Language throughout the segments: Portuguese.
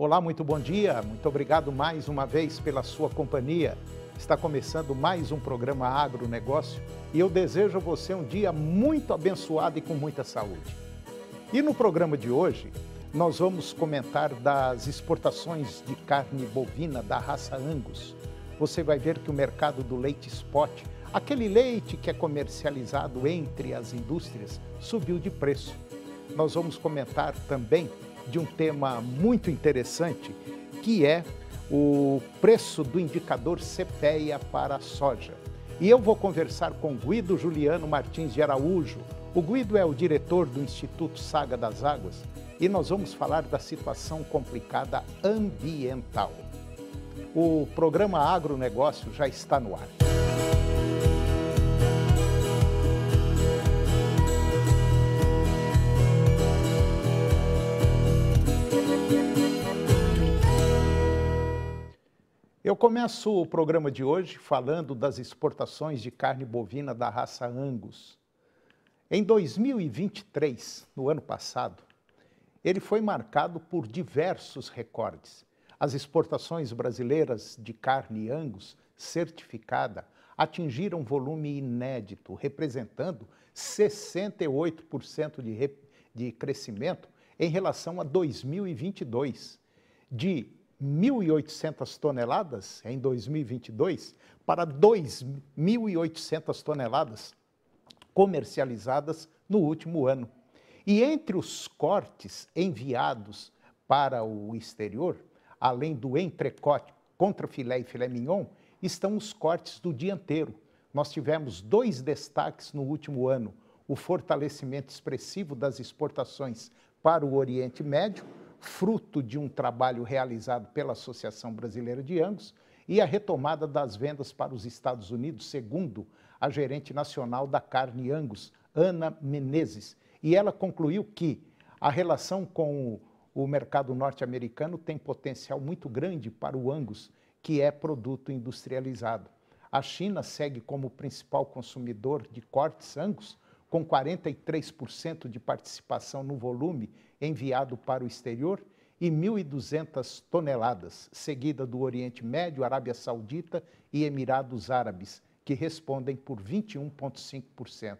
Olá, muito bom dia. Muito obrigado mais uma vez pela sua companhia. Está começando mais um programa Agronegócio e eu desejo a você um dia muito abençoado e com muita saúde. E no programa de hoje, nós vamos comentar das exportações de carne bovina da raça Angus. Você vai ver que o mercado do leite spot, aquele leite que é comercializado entre as indústrias, subiu de preço. Nós vamos comentar também de um tema muito interessante, que é o preço do indicador CPEA para a soja. E eu vou conversar com Guido Juliano Martins de Araújo. O Guido é o diretor do Instituto Saga das Águas e nós vamos falar da situação complicada ambiental. O programa Agronegócio já está no ar. Eu começo o programa de hoje falando das exportações de carne bovina da raça Angus. Em 2023, no ano passado, ele foi marcado por diversos recordes. As exportações brasileiras de carne Angus certificada atingiram volume inédito, representando 68% de, de crescimento em relação a 2022, de 1.800 toneladas em 2022 para 2.800 toneladas comercializadas no último ano. E entre os cortes enviados para o exterior, além do entrecote contra filé e filé mignon, estão os cortes do dianteiro. Nós tivemos dois destaques no último ano: o fortalecimento expressivo das exportações para o Oriente Médio fruto de um trabalho realizado pela Associação Brasileira de Angus, e a retomada das vendas para os Estados Unidos, segundo a gerente nacional da carne Angus, Ana Menezes. E ela concluiu que a relação com o mercado norte-americano tem potencial muito grande para o Angus, que é produto industrializado. A China segue como principal consumidor de cortes Angus, com 43% de participação no volume enviado para o exterior e 1.200 toneladas, seguida do Oriente Médio, Arábia Saudita e Emirados Árabes, que respondem por 21,5%.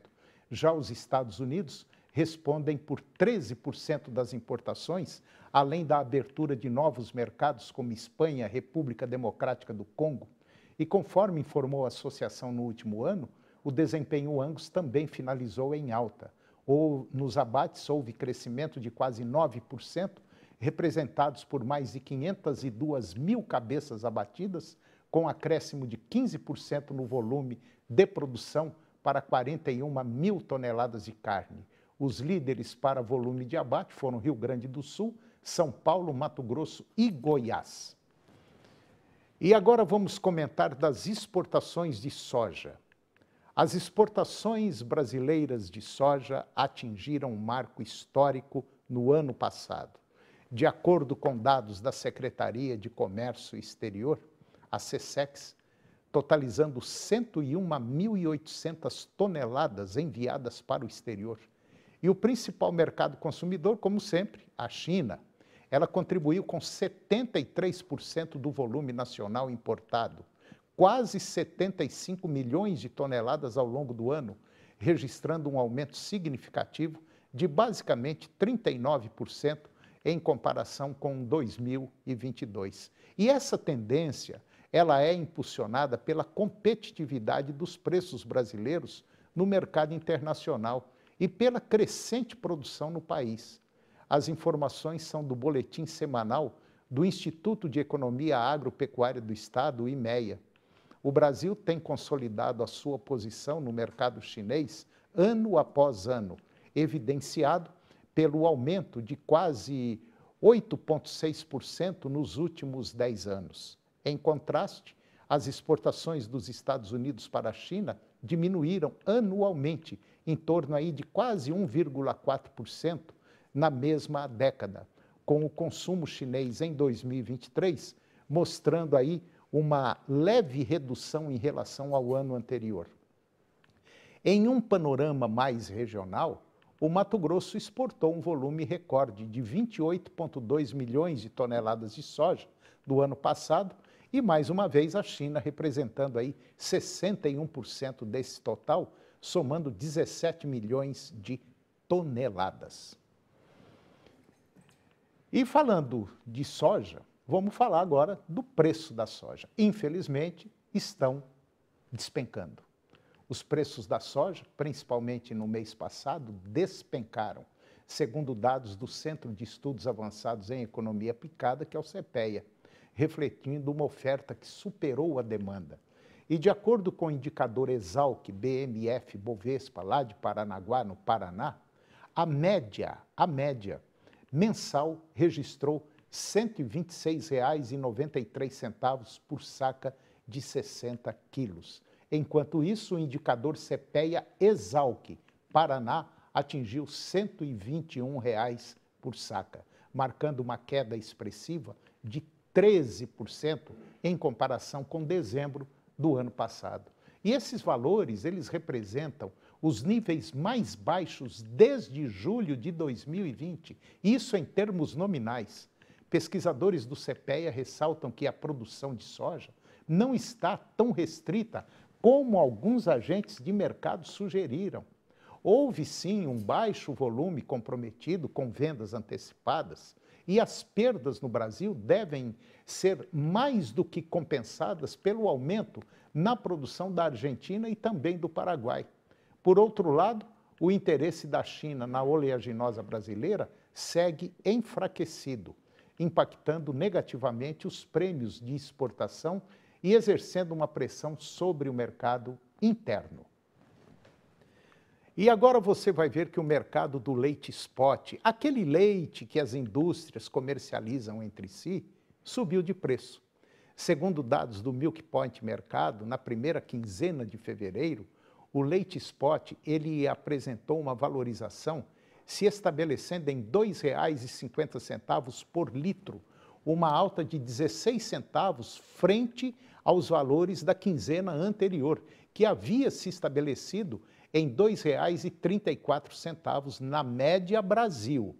Já os Estados Unidos respondem por 13% das importações, além da abertura de novos mercados como Espanha, República Democrática do Congo. E conforme informou a associação no último ano, o desempenho Angus também finalizou em alta. Ou nos abates houve crescimento de quase 9%, representados por mais de 502 mil cabeças abatidas, com acréscimo de 15% no volume de produção para 41 mil toneladas de carne. Os líderes para volume de abate foram Rio Grande do Sul, São Paulo, Mato Grosso e Goiás. E agora vamos comentar das exportações de soja. As exportações brasileiras de soja atingiram um marco histórico no ano passado. De acordo com dados da Secretaria de Comércio Exterior, a SESEX, totalizando 101.800 toneladas enviadas para o exterior. E o principal mercado consumidor, como sempre, a China. Ela contribuiu com 73% do volume nacional importado quase 75 milhões de toneladas ao longo do ano, registrando um aumento significativo de basicamente 39% em comparação com 2022. E essa tendência, ela é impulsionada pela competitividade dos preços brasileiros no mercado internacional e pela crescente produção no país. As informações são do boletim semanal do Instituto de Economia Agropecuária do Estado, IMEA o Brasil tem consolidado a sua posição no mercado chinês ano após ano, evidenciado pelo aumento de quase 8,6% nos últimos 10 anos. Em contraste, as exportações dos Estados Unidos para a China diminuíram anualmente em torno aí de quase 1,4% na mesma década, com o consumo chinês em 2023 mostrando aí uma leve redução em relação ao ano anterior. Em um panorama mais regional, o Mato Grosso exportou um volume recorde de 28,2 milhões de toneladas de soja do ano passado e mais uma vez a China representando aí 61% desse total, somando 17 milhões de toneladas. E falando de soja, vamos falar agora do preço da soja. Infelizmente, estão despencando. Os preços da soja, principalmente no mês passado, despencaram, segundo dados do Centro de Estudos Avançados em Economia Aplicada, que é o CPEA, refletindo uma oferta que superou a demanda. E de acordo com o indicador Exalc BMF Bovespa, lá de Paranaguá, no Paraná, a média, a média mensal registrou 126,93 por saca de 60 quilos. Enquanto isso, o indicador CPEA Exalc Paraná atingiu 121 reais por saca, marcando uma queda expressiva de 13% em comparação com dezembro do ano passado. E esses valores, eles representam os níveis mais baixos desde julho de 2020, isso em termos nominais. Pesquisadores do CPEA ressaltam que a produção de soja não está tão restrita como alguns agentes de mercado sugeriram. Houve sim um baixo volume comprometido com vendas antecipadas, e as perdas no Brasil devem ser mais do que compensadas pelo aumento na produção da Argentina e também do Paraguai. Por outro lado, o interesse da China na oleaginosa brasileira segue enfraquecido, impactando negativamente os prêmios de exportação e exercendo uma pressão sobre o mercado interno. E agora você vai ver que o mercado do leite spot, aquele leite que as indústrias comercializam entre si, subiu de preço. Segundo dados do Milk Point Mercado, na primeira quinzena de fevereiro, o leite spot ele apresentou uma valorização se estabelecendo em R$ 2,50 por litro, uma alta de 16 centavos frente aos valores da quinzena anterior, que havia se estabelecido em R$ 2,34 na média Brasil.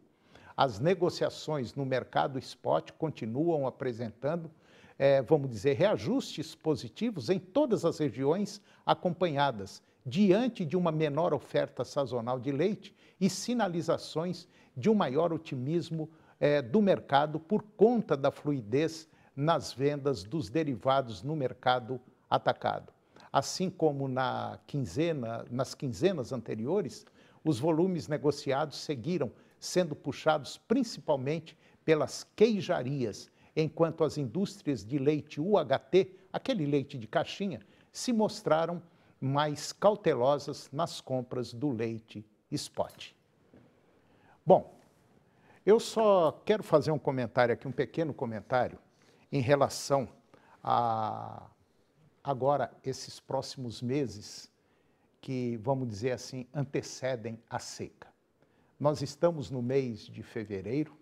As negociações no mercado spot continuam apresentando, é, vamos dizer, reajustes positivos em todas as regiões acompanhadas, diante de uma menor oferta sazonal de leite e sinalizações de um maior otimismo é, do mercado por conta da fluidez nas vendas dos derivados no mercado atacado. Assim como na quinzena, nas quinzenas anteriores, os volumes negociados seguiram sendo puxados principalmente pelas queijarias, enquanto as indústrias de leite UHT, aquele leite de caixinha, se mostraram mais cautelosas nas compras do leite spot. Bom, eu só quero fazer um comentário aqui, um pequeno comentário, em relação a agora esses próximos meses que, vamos dizer assim, antecedem a seca. Nós estamos no mês de fevereiro,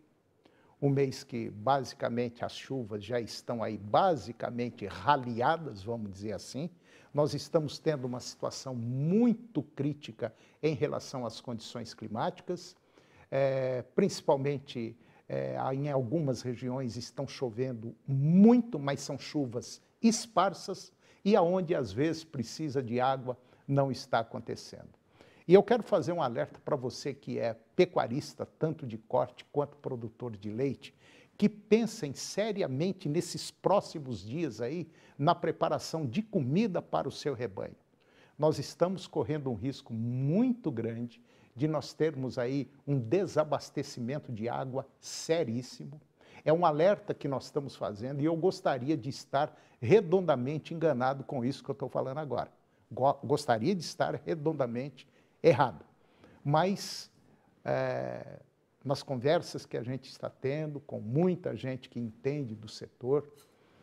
um mês que basicamente as chuvas já estão aí basicamente raliadas, vamos dizer assim. Nós estamos tendo uma situação muito crítica em relação às condições climáticas, é, principalmente é, em algumas regiões estão chovendo muito, mas são chuvas esparsas, e aonde às vezes precisa de água não está acontecendo. E eu quero fazer um alerta para você que é pecuarista, tanto de corte quanto produtor de leite, que pensem seriamente nesses próximos dias aí na preparação de comida para o seu rebanho. Nós estamos correndo um risco muito grande de nós termos aí um desabastecimento de água seríssimo é um alerta que nós estamos fazendo e eu gostaria de estar redondamente enganado com isso que eu estou falando agora. Gostaria de estar redondamente errado. Mas, é, nas conversas que a gente está tendo com muita gente que entende do setor,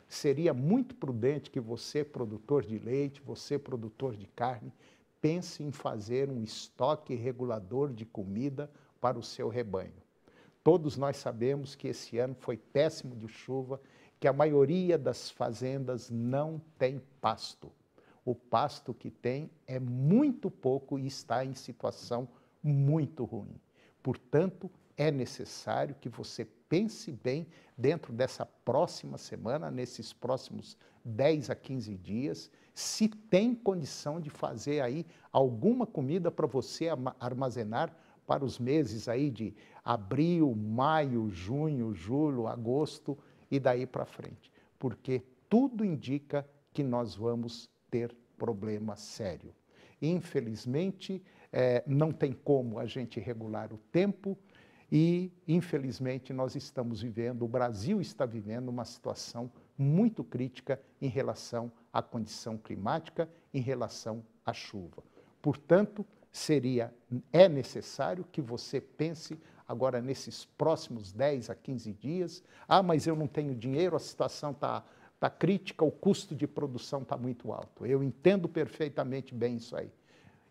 seria muito prudente que você, produtor de leite, você, produtor de carne, pense em fazer um estoque regulador de comida para o seu rebanho. Todos nós sabemos que esse ano foi péssimo de chuva, que a maioria das fazendas não tem pasto. O pasto que tem é muito pouco e está em situação muito ruim. Portanto, é necessário que você pense bem dentro dessa próxima semana, nesses próximos 10 a 15 dias, se tem condição de fazer aí alguma comida para você armazenar para os meses aí de abril, maio, junho, julho, agosto e daí para frente. Porque tudo indica que nós vamos ter problema sério. Infelizmente, é, não tem como a gente regular o tempo e, infelizmente, nós estamos vivendo, o Brasil está vivendo uma situação muito crítica em relação à condição climática, em relação à chuva. Portanto, seria é necessário que você pense agora nesses próximos 10 a 15 dias. Ah, mas eu não tenho dinheiro, a situação está tá crítica, o custo de produção está muito alto. Eu entendo perfeitamente bem isso aí.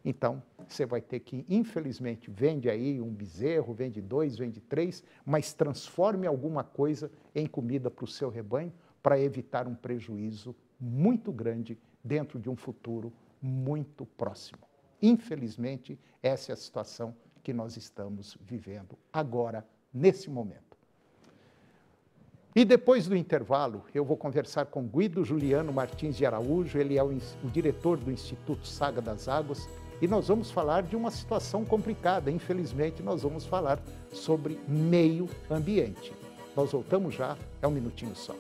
Então, você vai ter que, infelizmente, vende aí um bezerro, vende dois, vende três, mas transforme alguma coisa em comida para o seu rebanho para evitar um prejuízo muito grande dentro de um futuro muito próximo. Infelizmente, essa é a situação que nós estamos vivendo agora, nesse momento. E depois do intervalo, eu vou conversar com Guido Juliano Martins de Araújo, ele é o, o diretor do Instituto Saga das Águas, e nós vamos falar de uma situação complicada. Infelizmente, nós vamos falar sobre meio ambiente. Nós voltamos já, é um minutinho só.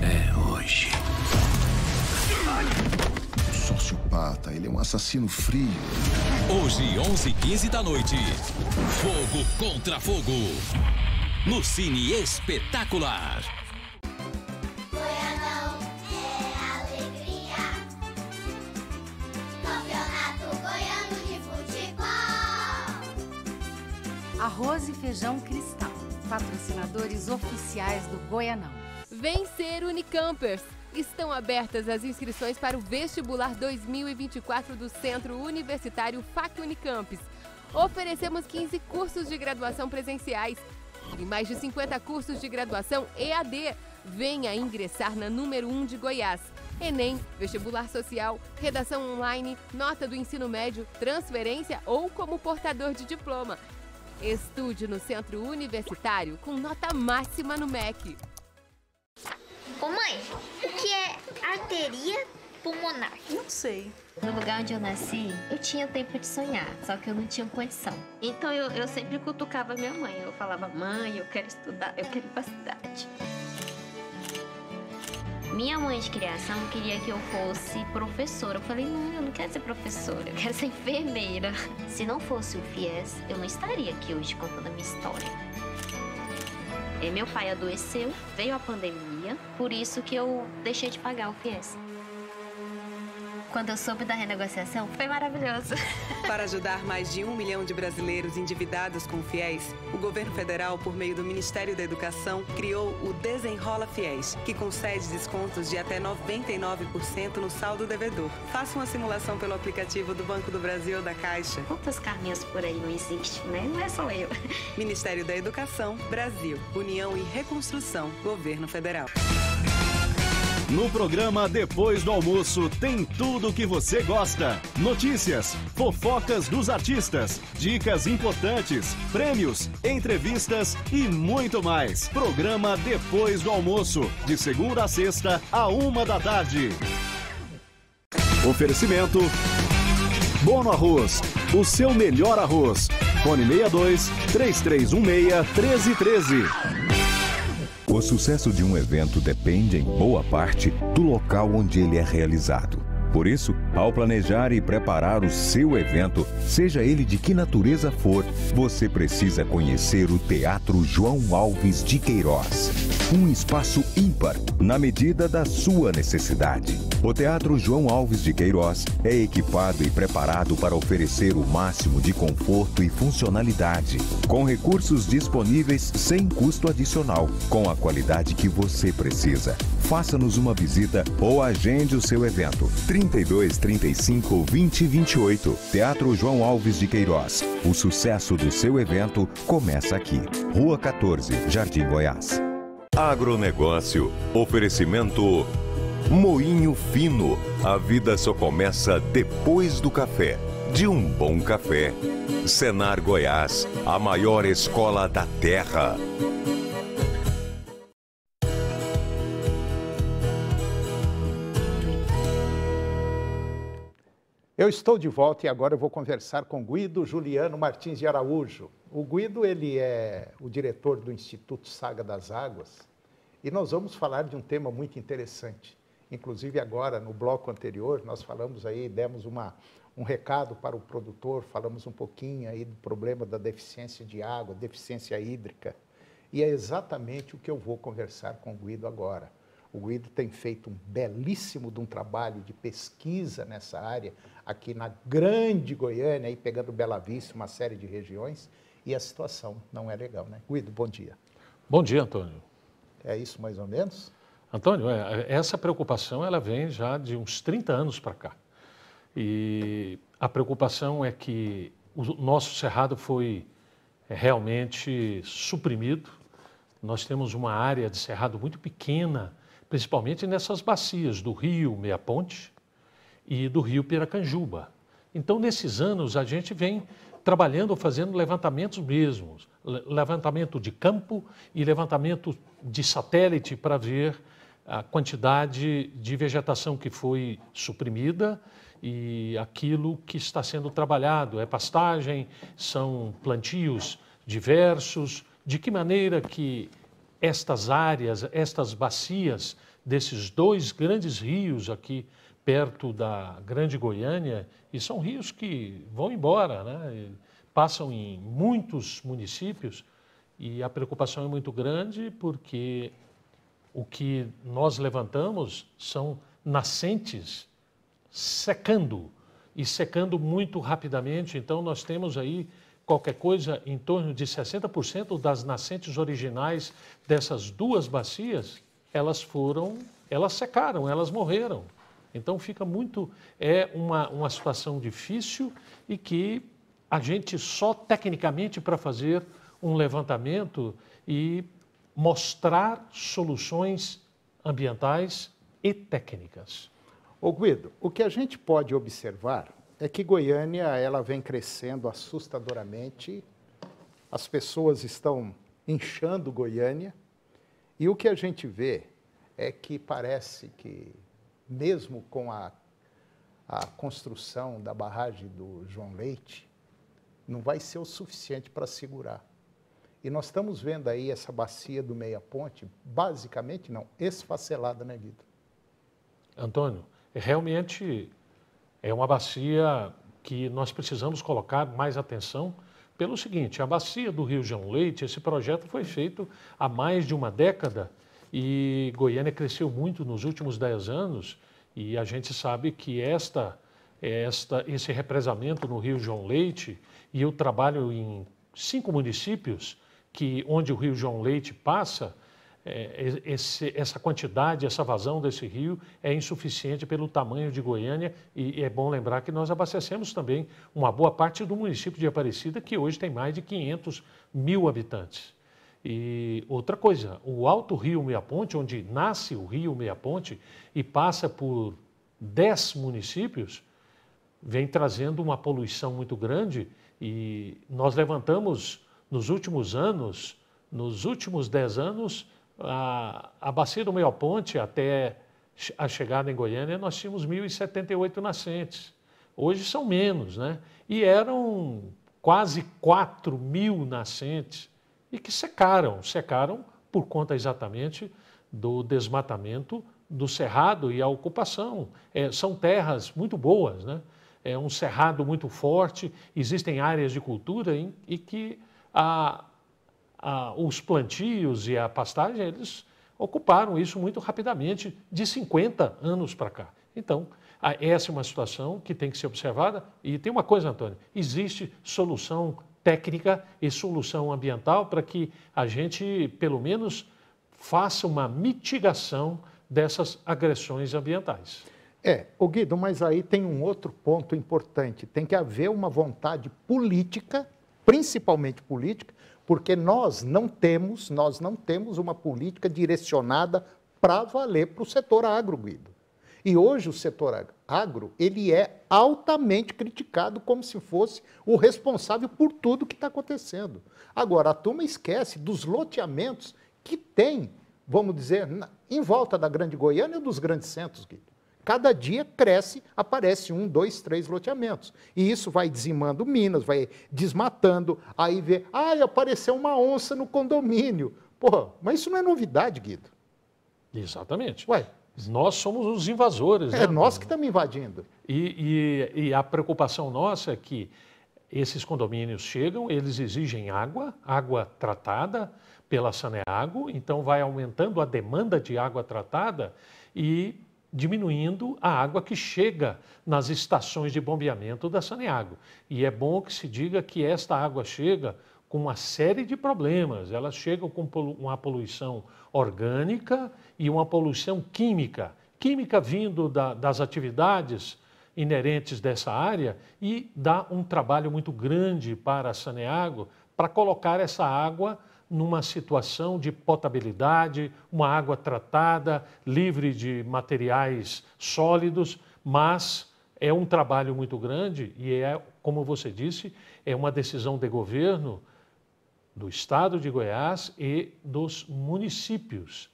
É hoje. Sociopata, ele é um assassino frio. Hoje, 11 h 15 da noite. Fogo contra fogo. No Cine Espetacular. Arroz e Feijão Cristal, patrocinadores oficiais do Goianão. Vem ser Unicampers! Estão abertas as inscrições para o vestibular 2024 do Centro Universitário FAC Unicampes. Oferecemos 15 cursos de graduação presenciais e mais de 50 cursos de graduação EAD. Venha ingressar na número 1 de Goiás. Enem, vestibular social, redação online, nota do ensino médio, transferência ou como portador de diploma. Estude no Centro Universitário com nota máxima no MEC. Ô mãe, o que é arteria pulmonar? Não sei. No lugar onde eu nasci, eu tinha tempo de sonhar, só que eu não tinha condição. Então eu, eu sempre cutucava minha mãe. Eu falava, mãe, eu quero estudar, eu quero ir pra cidade. Minha mãe de criação queria que eu fosse professora. Eu falei, não, eu não quero ser professora, eu quero ser enfermeira. Se não fosse o FIES, eu não estaria aqui hoje contando a minha história. E meu pai adoeceu, veio a pandemia, por isso que eu deixei de pagar o FIES. Quando eu soube da renegociação, foi maravilhoso. Para ajudar mais de um milhão de brasileiros endividados com fiéis, o governo federal, por meio do Ministério da Educação, criou o Desenrola Fiéis, que concede descontos de até 99% no saldo devedor. Faça uma simulação pelo aplicativo do Banco do Brasil ou da Caixa. Quantas carninhas por aí não existem, né? Não é só eu. Ministério da Educação, Brasil, União e Reconstrução, Governo Federal. No programa Depois do Almoço tem tudo o que você gosta: notícias, fofocas dos artistas, dicas importantes, prêmios, entrevistas e muito mais. Programa Depois do Almoço, de segunda a sexta, a uma da tarde. Oferecimento. Bono Arroz, o seu melhor arroz. Fone 62 3316 1313. O sucesso de um evento depende, em boa parte, do local onde ele é realizado. Por isso, ao planejar e preparar o seu evento, seja ele de que natureza for, você precisa conhecer o Teatro João Alves de Queiroz. Um espaço ímpar, na medida da sua necessidade. O Teatro João Alves de Queiroz é equipado e preparado para oferecer o máximo de conforto e funcionalidade, com recursos disponíveis sem custo adicional, com a qualidade que você precisa. Faça-nos uma visita ou agende o seu evento. 32 35 20 28. Teatro João Alves de Queiroz. O sucesso do seu evento começa aqui. Rua 14, Jardim Goiás. Agronegócio. Oferecimento Moinho Fino. A vida só começa depois do café. De um bom café. Senar Goiás, a maior escola da terra. Eu estou de volta e agora eu vou conversar com Guido Juliano Martins de Araújo. O Guido ele é o diretor do Instituto Saga das Águas e nós vamos falar de um tema muito interessante. Inclusive agora no bloco anterior nós falamos aí, demos uma, um recado para o produtor, falamos um pouquinho aí do problema da deficiência de água, deficiência hídrica. E é exatamente o que eu vou conversar com o Guido agora. O Guido tem feito um belíssimo de um trabalho de pesquisa nessa área, aqui na grande Goiânia, aí pegando Bela Vista, uma série de regiões, e a situação não é legal, né? Guido, bom dia. Bom dia, Antônio. É isso mais ou menos? Antônio, é, essa preocupação ela vem já de uns 30 anos para cá. E a preocupação é que o nosso cerrado foi realmente suprimido. Nós temos uma área de cerrado muito pequena principalmente nessas bacias do rio Meia Ponte e do rio Piracanjuba. Então, nesses anos, a gente vem trabalhando, fazendo levantamentos mesmos, levantamento de campo e levantamento de satélite para ver a quantidade de vegetação que foi suprimida e aquilo que está sendo trabalhado. É pastagem, são plantios diversos, de que maneira que estas áreas, estas bacias desses dois grandes rios aqui perto da Grande Goiânia, e são rios que vão embora, né? passam em muitos municípios, e a preocupação é muito grande porque o que nós levantamos são nascentes secando, e secando muito rapidamente, então nós temos aí qualquer coisa em torno de 60% das nascentes originais dessas duas bacias, elas foram, elas secaram, elas morreram. Então fica muito, é uma, uma situação difícil e que a gente só tecnicamente para fazer um levantamento e mostrar soluções ambientais e técnicas. Ô Guido, o que a gente pode observar é que Goiânia ela vem crescendo assustadoramente, as pessoas estão inchando Goiânia, e o que a gente vê é que parece que, mesmo com a, a construção da barragem do João Leite, não vai ser o suficiente para segurar. E nós estamos vendo aí essa bacia do Meia Ponte, basicamente não, esfacelada, né, Guido? Antônio, realmente é uma bacia que nós precisamos colocar mais atenção pelo seguinte: a bacia do Rio João Leite, esse projeto foi feito há mais de uma década e Goiânia cresceu muito nos últimos dez anos e a gente sabe que esta, esta, esse represamento no Rio João Leite e eu trabalho em cinco municípios que onde o Rio João Leite passa é, esse, essa quantidade, essa vazão desse rio é insuficiente pelo tamanho de Goiânia e, e, é bom lembrar que nós abastecemos também uma boa parte do município de Aparecida, que hoje tem mais de 500 mil habitantes. E outra coisa, o Alto Rio Meia Ponte, onde nasce o Rio Meia Ponte e passa por 10 municípios, vem trazendo uma poluição muito grande e nós levantamos nos últimos anos, nos últimos 10 anos, a, a bacia do Meio Ponte até a chegada em Goiânia, nós tínhamos 1.078 nascentes. Hoje são menos, né? E eram quase 4 mil nascentes e que secaram, secaram por conta exatamente do desmatamento do cerrado e a ocupação. É, são terras muito boas, né? É um cerrado muito forte, existem áreas de cultura em, e que a, a, os plantios e a pastagem, eles ocuparam isso muito rapidamente, de 50 anos para cá. Então, essa é uma situação que tem que ser observada. E tem uma coisa, Antônio: existe solução técnica e solução ambiental para que a gente, pelo menos, faça uma mitigação dessas agressões ambientais. É, o Guido, mas aí tem um outro ponto importante. Tem que haver uma vontade política, principalmente política, porque nós não temos, nós não temos uma política direcionada para valer para o setor agro, Guido. E hoje o setor agro, ele é altamente criticado como se fosse o responsável por tudo que está acontecendo. Agora, a turma esquece dos loteamentos que tem, vamos dizer, em volta da Grande Goiânia e dos grandes centros, Guido. Cada dia cresce, aparece um, dois, três loteamentos. E isso vai dizimando minas, vai desmatando, aí vê, ah, apareceu uma onça no condomínio. Pô, mas isso não é novidade, Guido. Exatamente. Ué, nós somos os invasores. É né? nós que estamos invadindo. E, e, e, a preocupação nossa é que esses condomínios chegam, eles exigem água, água tratada pela Saneago, então vai aumentando a demanda de água tratada e diminuindo a água que chega nas estações de bombeamento da Saneago. E é bom que se diga que esta água chega com uma série de problemas. Elas chegam com uma poluição orgânica e uma poluição química. Química vindo da, das atividades inerentes dessa área e dá um trabalho muito grande para a Saneago para colocar essa água numa situação de potabilidade, uma água tratada, livre de materiais sólidos, mas é um trabalho muito grande e é, como você disse, é uma decisão de governo do estado de Goiás e dos municípios.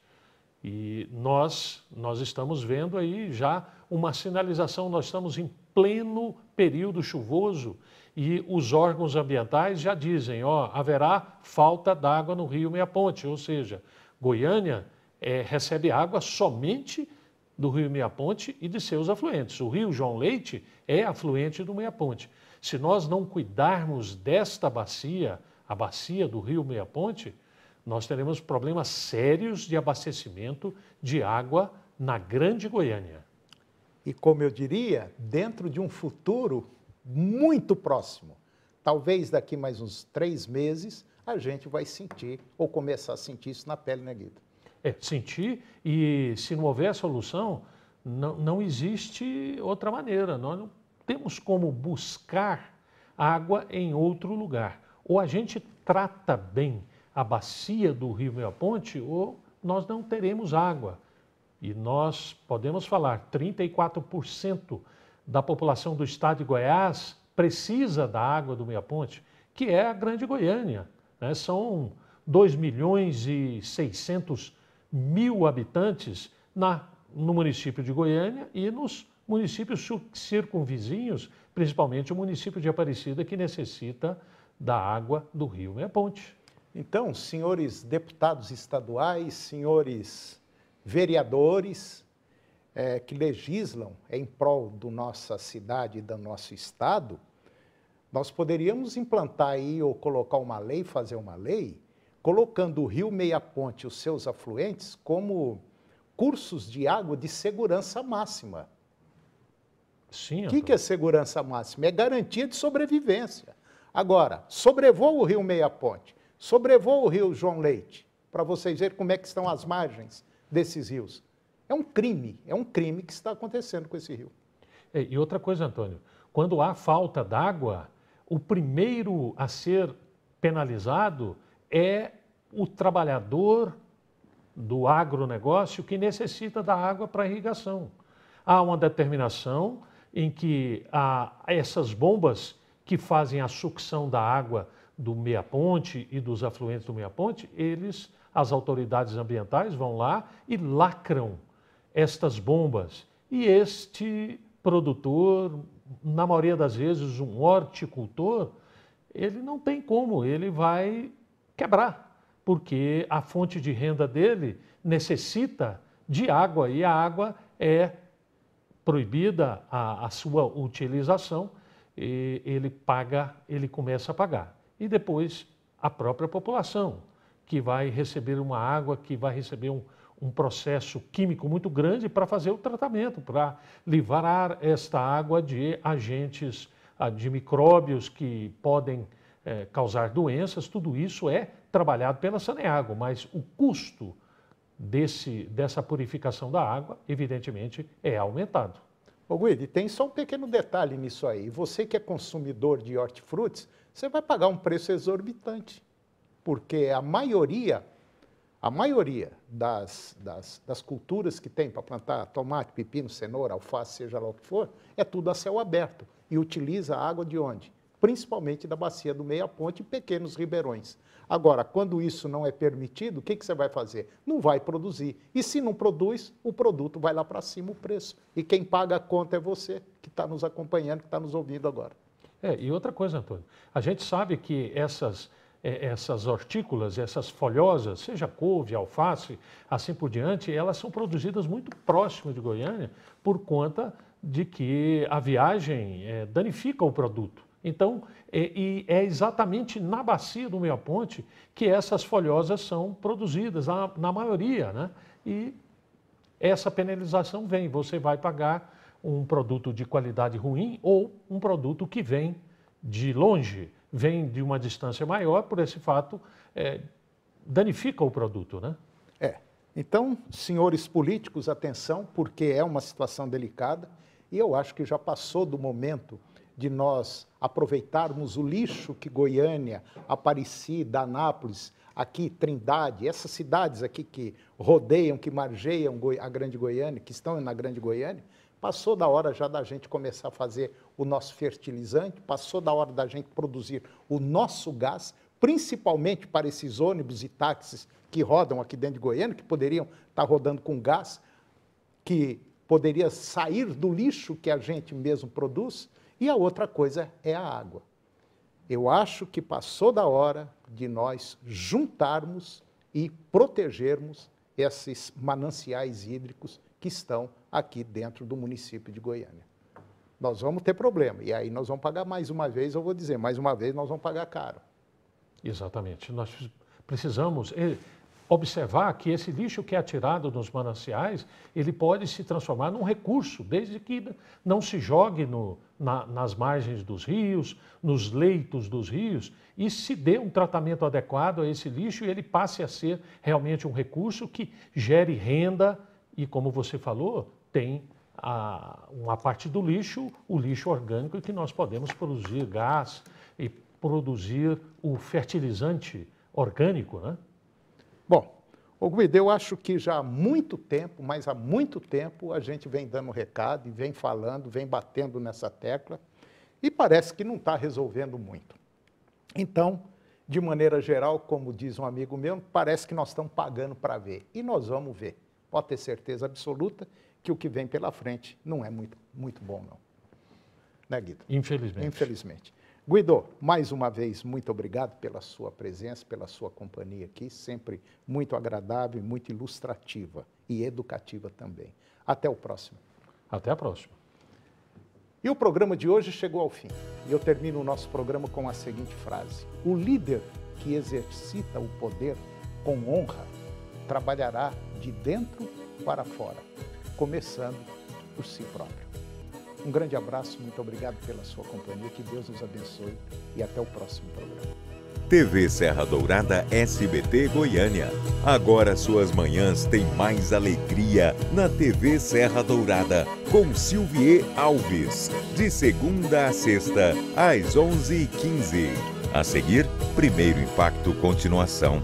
E nós, nós estamos vendo aí já uma sinalização, nós estamos em pleno período chuvoso e os órgãos ambientais já dizem, ó, haverá falta d'água no rio Meia Ponte, ou seja, Goiânia é, recebe água somente do rio Meia Ponte e de seus afluentes. O rio João Leite é afluente do Meia Ponte. Se nós não cuidarmos desta bacia, a bacia do rio Meia Ponte, nós teremos problemas sérios de abastecimento de água na Grande Goiânia. E como eu diria, dentro de um futuro muito próximo, talvez daqui mais uns três meses, a gente vai sentir ou começar a sentir isso na pele, né, Guido? É, sentir e se não houver solução, não, não existe outra maneira. Nós não temos como buscar água em outro lugar. Ou a gente trata bem a bacia do Rio Meia Ponte, ou nós não teremos água. E nós podemos falar, 34% da população do estado de Goiás precisa da água do Meia Ponte, que é a Grande Goiânia. Né? São 2 milhões e 600 mil habitantes na, no município de Goiânia e nos municípios circunvizinhos, principalmente o município de Aparecida, que necessita da água do rio Meia Ponte. Então, senhores deputados estaduais, senhores vereadores é, que legislam em prol da nossa cidade e do nosso estado, nós poderíamos implantar aí ou colocar uma lei, fazer uma lei, colocando o rio Meia Ponte e os seus afluentes como cursos de água de segurança máxima. Sim, o que, que é segurança máxima? É garantia de sobrevivência. Agora, sobrevoa o rio Meia Ponte, sobrevoa o rio João Leite, para vocês verem como é que estão as margens desses rios. É um crime, é um crime que está acontecendo com esse rio. É, e outra coisa, Antônio, quando há falta d'água, o primeiro a ser penalizado é o trabalhador do agronegócio que necessita da água para irrigação. Há uma determinação em que há essas bombas que fazem a sucção da água do Meia Ponte e dos afluentes do Meia Ponte, eles, as autoridades ambientais, vão lá e lacram estas bombas. E este produtor, na maioria das vezes um horticultor, ele não tem como, ele vai quebrar, porque a fonte de renda dele necessita de água e a água é proibida a, a sua utilização ele paga, ele começa a pagar. E depois a própria população, que vai receber uma água, que vai receber um, um processo químico muito grande para fazer o tratamento, para livrar esta água de agentes, ah, de micróbios que podem é, causar doenças, tudo isso é trabalhado pela Saneago, mas o custo desse, dessa purificação da água, evidentemente, é aumentado. Ô Guido, tem só um pequeno detalhe nisso aí. Você que é consumidor de hortifrutis, você vai pagar um preço exorbitante, porque a maioria, A maioria das, das, das culturas que tem para plantar tomate, pepino, cenoura, alface, seja lá o que for, é tudo a céu aberto e utiliza a água de onde? Principalmente da bacia do Meia Ponte e pequenos ribeirões. Agora, quando isso não é permitido, o que, que você vai fazer? Não vai produzir. E se não produz, o produto vai lá para cima o preço. E quem paga a conta é você, que está nos acompanhando, que está nos ouvindo agora. É, e outra coisa, Antônio, a gente sabe que essas essas hortícolas, essas folhosas, seja couve, alface, assim por diante, elas são produzidas muito próximo de Goiânia por conta de que a viagem é, danifica o produto. Então, é, e é exatamente na bacia do Meia Ponte que essas folhosas são produzidas, na maioria, né? E essa penalização vem, você vai pagar um produto de qualidade ruim ou um produto que vem de longe vem de uma distância maior, por esse fato, é, danifica o produto, né? É. Então, senhores políticos, atenção, porque é uma situação delicada e eu acho que já passou do momento de nós aproveitarmos o lixo que Goiânia, Aparecida, Anápolis, aqui Trindade, essas cidades aqui que rodeiam, que margeiam a Grande Goiânia, que estão na Grande Goiânia, Passou da hora já da gente começar a fazer o nosso fertilizante, passou da hora da gente produzir o nosso gás, principalmente para esses ônibus e táxis que rodam aqui dentro de Goiânia, que poderiam estar rodando com gás, que poderia sair do lixo que a gente mesmo produz, e a outra coisa é a água. Eu acho que passou da hora de nós juntarmos e protegermos esses mananciais hídricos que estão aqui dentro do município de Goiânia. Nós vamos ter problema, e aí nós vamos pagar mais uma vez, eu vou dizer, mais uma vez nós vamos pagar caro. Exatamente. Nós precisamos eh, observar que esse lixo que é atirado nos mananciais, ele pode se transformar num recurso, desde que não se jogue no, na, nas margens dos rios, nos leitos dos rios, e se dê um tratamento adequado a esse lixo e ele passe a ser realmente um recurso que gere renda e, como você falou, tem a, uma parte do lixo, o lixo orgânico, que nós podemos produzir gás e produzir o fertilizante orgânico, né? Bom, o Guido, eu acho que já há muito tempo, mas há muito tempo, a gente vem dando recado e vem falando, vem batendo nessa tecla e parece que não está resolvendo muito. Então, de maneira geral, como diz um amigo meu, parece que nós estamos pagando para ver. E nós vamos ver. Pode ter certeza absoluta que o que vem pela frente não é muito, muito bom, não. Né, Guido? Infelizmente. Infelizmente. Guido, mais uma vez, muito obrigado pela sua presença, pela sua companhia aqui, sempre muito agradável, muito ilustrativa e educativa também. Até o próximo. Até a próxima. E o programa de hoje chegou ao fim. E eu termino o nosso programa com a seguinte frase: O líder que exercita o poder com honra trabalhará de dentro para fora começando por si próprio. Um grande abraço, muito obrigado pela sua companhia, que Deus nos abençoe e até o próximo programa. TV Serra Dourada SBT Goiânia. Agora suas manhãs têm mais alegria na TV Serra Dourada com Silvier Alves, de segunda a sexta às 11h15. A seguir, primeiro impacto continuação